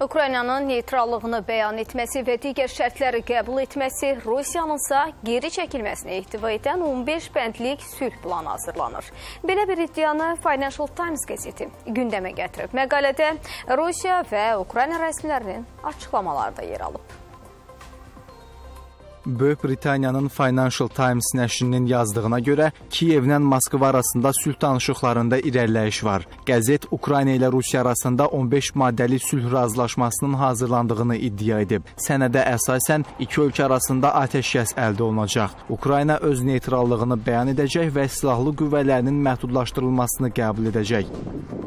Ukraynanın neytrallığını bəyan etməsi və digər şərtləri qəbul etməsi Rusiyanınsa geri çəkilməsini ehtiva edən 15 bəndlik sülh planı hazırlanır. Belə bir iddianı Financial Times qəzeti gündəmə gətirib. Məqalədə Rusiya və Ukrayna rəsmilərinin açıqlamaları da yer alıb. Böyük Britaniyanın Financial Times nəşrinin yazdığına görə Kiyevlə Moskva arasında sülh danışıqlarında irəliləyiş var. Qəzet Ukrayna ilə Rusiya arasında 15 maddəli sülh razılaşmasının hazırlandığını iddia edib. Sənədə əsasən iki ölkə arasında atəşkəs əldə olunacaq. Ukrayna öz neytrallığını bəyan edəcək və silahlı qüvvələrinin məhdudlaşdırılmasını qəbul edəcək.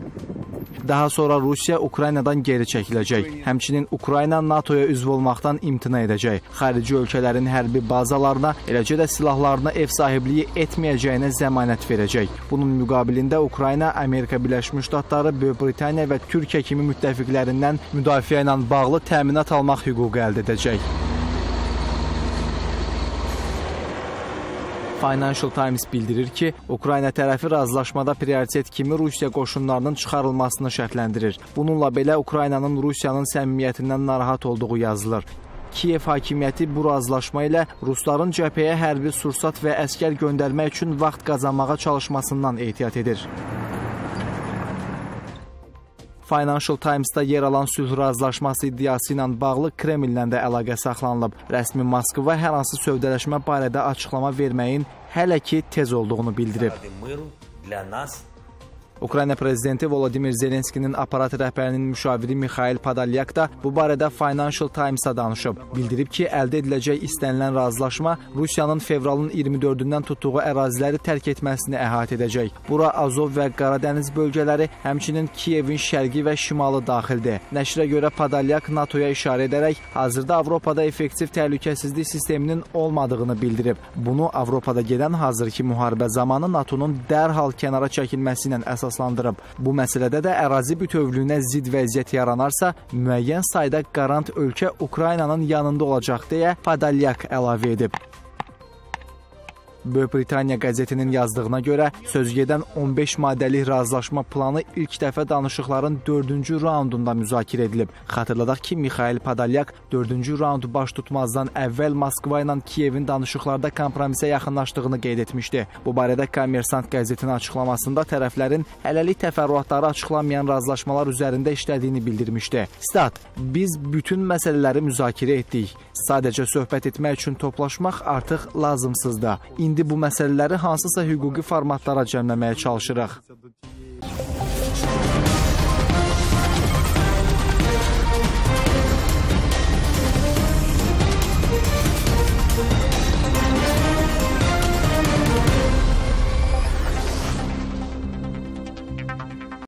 Daha sonra Rusiya Ukraynadan geri çəkiləcək. Həmçinin Ukrayna NATO-ya üzv olmaqdan imtina edəcək. Xarici ölkələrin hərbi bazalarına, eləcə də silahlarına ev sahibliyi etməyəcəyinə zəmanət verəcək. Bunun müqabilində Ukrayna Amerika Birləşmiş Ştatları, Böyük Britaniya və Türkiyə kimi müttəfiqlərindən müdafiə ilə bağlı təminat almaq hüququ əldə edəcək. Financial Times bildirir ki, Ukrayna tərəfi razılaşmada prioritet kimi Rusiya qoşunlarının çıxarılmasını şərtləndirir. Bununla belə Ukraynanın Rusiyanın səmimiyyətindən narahat olduğu yazılır. Kiyev hakimiyyəti bu razılaşma ilə rusların cəbhəyə hərbi sursat və əskər göndərmək üçün vaxt qazanmağa çalışmasından ehtiyat edir. Financial Times-da yer alan sülh razılaşması iddiası ilə bağlı Kremllə də əlaqə saxlanılıb. Rəsmi Moskva hər hansı sövdələşmə barədə açıqlama verməyin hələ ki tez olduğunu bildirib. Ukrayna prezidenti Volodimir Zelenskinin aparat rəhbərinin müşaviri Mixail Podolyak da bu barədə Financial Times-a danışıb. Bildirib ki, əldə ediləcək istənilən razılaşma Rusiyanın fevralın 24-dən tutduğu əraziləri tərk etməsini əhatə edəcək. Bura Azov və Qaradəniz bölgələri, həmçinin Kiyevin şərqi və şimalı daxildir. Nəşrə görə Podolyak NATO-ya işarə edərək hazırda Avropada effektiv təhlükəsizlik sisteminin olmadığını bildirib. Bunu Avropada gedən hazırki müharibə zamanı NATO-nun dərhal kənara çəkilməsi ilə əsas əsaslandırıb. Bu məsələdə də ərazi bütövlüyünə zidd vəziyyət yaranarsa, müəyyən sayda qarant ölkə Ukraynanın yanında olacaq deyə Podolyak əlavə edib. Böyük Britaniya qəzetinin yazdığına görə sözgedən 15 maddəlik razılaşma planı ilk dəfə danışıqların 4-cü raundunda müzakirə edilib. Xatırladaq ki, Mixail Podolyak 4-cü raund baş tutmazdan əvvəl Moskva ilə Kiyevin danışıqlarda kompromisə yaxınlaşdığını qeyd etmişdi. Bu barədə Kommersant qəzetinin açıqlamasında tərəflərin hələlik təfərrüatları açıqlanmayan razılaşmalar üzərində işlədiyini bildirmişdi. Stat: Biz bütün məsələləri müzakirə etdik. Sadəcə söhbət etmək üçün toplaşmaq artıq lazımsızdır. İndi İndi bu məsələləri hansısa hüquqi formatlara cəmləməyə çalışırıq.